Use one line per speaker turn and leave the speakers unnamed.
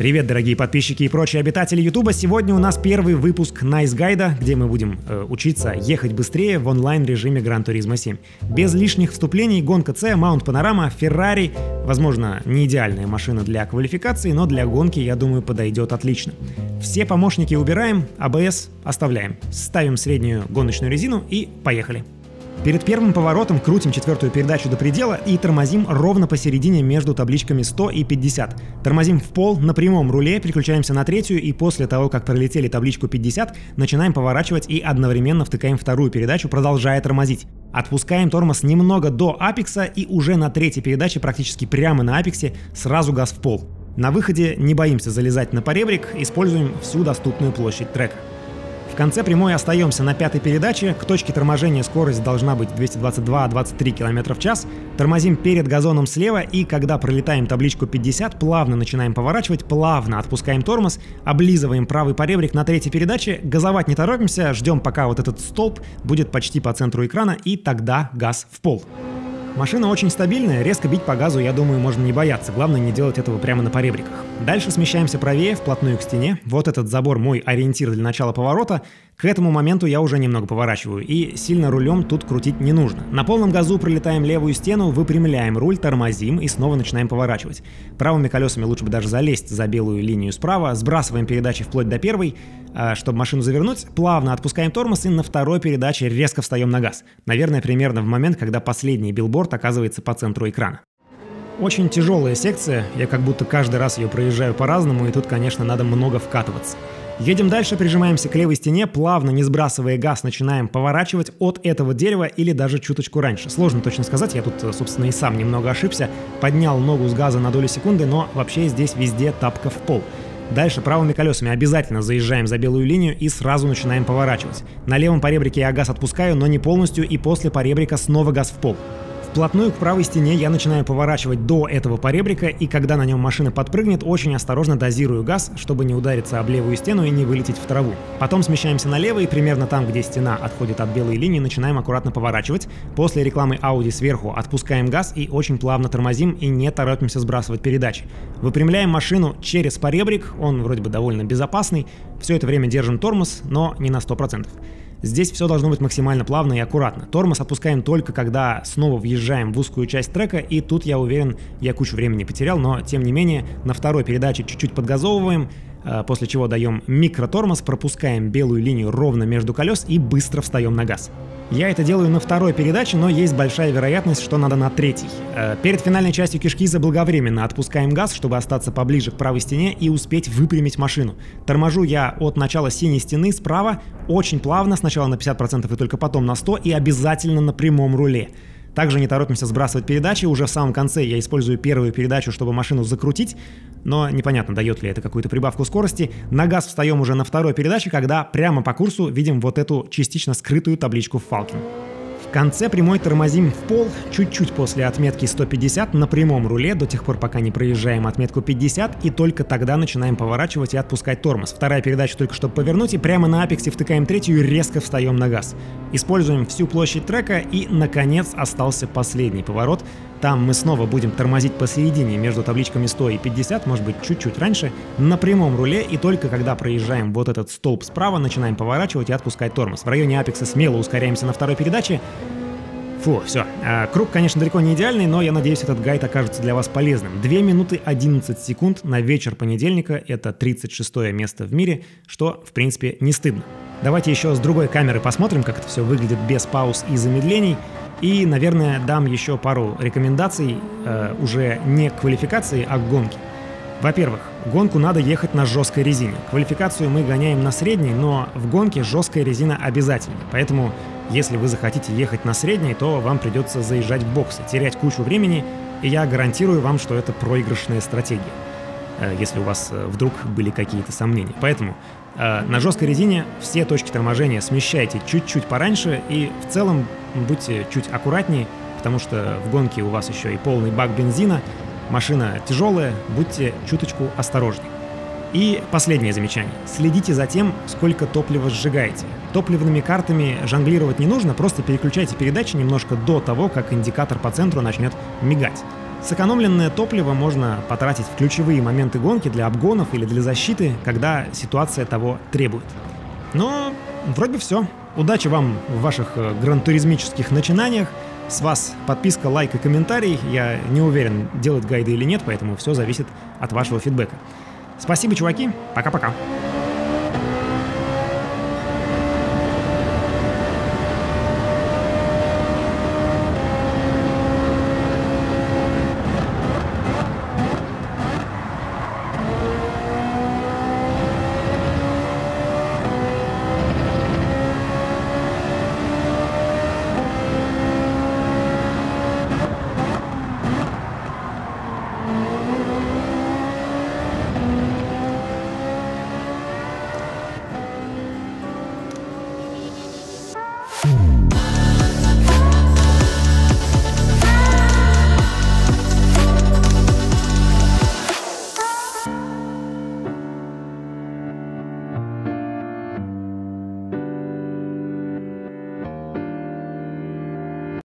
Привет, дорогие подписчики и прочие обитатели Ютуба. Сегодня у нас первый выпуск Nice Guide, где мы будем э, учиться ехать быстрее в онлайн-режиме Gran Turismo 7. Без лишних вступлений, гонка C, Маунт Панорама, Ferrari. Возможно, не идеальная машина для квалификации, но для гонки, я думаю, подойдет отлично. Все помощники убираем, ABS оставляем. Ставим среднюю гоночную резину и поехали. Перед первым поворотом крутим четвертую передачу до предела и тормозим ровно посередине между табличками 100 и 50. Тормозим в пол на прямом руле, переключаемся на третью и после того, как пролетели табличку 50, начинаем поворачивать и одновременно втыкаем вторую передачу, продолжая тормозить. Отпускаем тормоз немного до апекса и уже на третьей передаче, практически прямо на апексе, сразу газ в пол. На выходе не боимся залезать на поребрик, используем всю доступную площадь трека. Конце прямой остаемся на пятой передаче. К точке торможения скорость должна быть 222-23 км в час. Тормозим перед газоном слева и когда пролетаем табличку 50, плавно начинаем поворачивать, плавно отпускаем тормоз, облизываем правый поребрик на третьей передаче, газовать не торопимся, ждем пока вот этот столб будет почти по центру экрана и тогда газ в пол. Машина очень стабильная, резко бить по газу, я думаю, можно не бояться. Главное не делать этого прямо на поребриках. Дальше смещаемся правее, вплотную к стене. Вот этот забор мой ориентир для начала поворота. К этому моменту я уже немного поворачиваю, и сильно рулем тут крутить не нужно. На полном газу пролетаем левую стену, выпрямляем руль, тормозим и снова начинаем поворачивать. Правыми колесами лучше бы даже залезть за белую линию справа, сбрасываем передачи вплоть до первой, а, чтобы машину завернуть, плавно отпускаем тормоз и на второй передаче резко встаем на газ. Наверное, примерно в момент, когда последний билборд оказывается по центру экрана. Очень тяжелая секция, я как будто каждый раз ее проезжаю по-разному, и тут, конечно, надо много вкатываться. Едем дальше, прижимаемся к левой стене, плавно, не сбрасывая газ, начинаем поворачивать от этого дерева или даже чуточку раньше. Сложно точно сказать, я тут, собственно, и сам немного ошибся. Поднял ногу с газа на долю секунды, но вообще здесь везде тапка в пол. Дальше правыми колесами обязательно заезжаем за белую линию и сразу начинаем поворачивать. На левом поребрике я газ отпускаю, но не полностью, и после поребрика снова газ в пол. Вплотную к правой стене я начинаю поворачивать до этого поребрика, и когда на нем машина подпрыгнет, очень осторожно дозирую газ, чтобы не удариться об левую стену и не вылететь в траву. Потом смещаемся налево и примерно там, где стена отходит от белой линии, начинаем аккуратно поворачивать. После рекламы Audi сверху отпускаем газ и очень плавно тормозим и не торопимся сбрасывать передачи. Выпрямляем машину через поребрик, он вроде бы довольно безопасный. Все это время держим тормоз, но не на 100%. Здесь все должно быть максимально плавно и аккуратно. Тормоз опускаем только когда снова въезжаем в узкую часть трека, и тут я уверен, я кучу времени потерял, но тем не менее на второй передаче чуть-чуть подгазовываем, после чего даем микротормоз, пропускаем белую линию ровно между колес и быстро встаем на газ. Я это делаю на второй передаче, но есть большая вероятность, что надо на третий. Э, перед финальной частью кишки заблаговременно отпускаем газ, чтобы остаться поближе к правой стене и успеть выпрямить машину. Торможу я от начала синей стены справа, очень плавно, сначала на 50% и только потом на 100, и обязательно на прямом руле. Также не торопимся сбрасывать передачи, уже в самом конце я использую первую передачу, чтобы машину закрутить, но непонятно, дает ли это какую-то прибавку скорости. На газ встаем уже на второй передаче, когда прямо по курсу видим вот эту частично скрытую табличку Falcon. Конце прямой тормозим в пол, чуть-чуть после отметки 150 на прямом руле, до тех пор, пока не проезжаем отметку 50, и только тогда начинаем поворачивать и отпускать тормоз. Вторая передача только чтобы повернуть, и прямо на апексе втыкаем третью и резко встаем на газ. Используем всю площадь трека, и, наконец, остался последний поворот, там мы снова будем тормозить посередине между табличками 100 и 50, может быть чуть-чуть раньше, на прямом руле и только когда проезжаем вот этот столб справа, начинаем поворачивать и отпускать тормоз. В районе апекса смело ускоряемся на второй передаче. Фу, все. А, круг, конечно, далеко не идеальный, но я надеюсь, этот гайд окажется для вас полезным. 2 минуты 11 секунд на вечер понедельника — это 36 место в мире, что, в принципе, не стыдно. Давайте еще с другой камеры посмотрим, как это все выглядит без пауз и замедлений. И, наверное, дам еще пару рекомендаций э, уже не к квалификации, а к гонке. Во-первых, гонку надо ехать на жесткой резине. Квалификацию мы гоняем на средней, но в гонке жесткая резина обязательно. Поэтому, если вы захотите ехать на средней, то вам придется заезжать в боксы, терять кучу времени, и я гарантирую вам, что это проигрышная стратегия, э, если у вас э, вдруг были какие-то сомнения. Поэтому э, на жесткой резине все точки торможения смещайте чуть-чуть пораньше, и в целом будьте чуть аккуратнее, потому что в гонке у вас еще и полный бак бензина, машина тяжелая, будьте чуточку осторожнее. И последнее замечание. Следите за тем, сколько топлива сжигаете. Топливными картами жонглировать не нужно, просто переключайте передачи немножко до того, как индикатор по центру начнет мигать. Сэкономленное топливо можно потратить в ключевые моменты гонки для обгонов или для защиты, когда ситуация того требует. Но вроде все. Удачи вам в ваших э, грантуризмических начинаниях. С вас подписка, лайк и комментарий. Я не уверен, делать гайды или нет, поэтому все зависит от вашего фидбэка. Спасибо, чуваки. Пока-пока.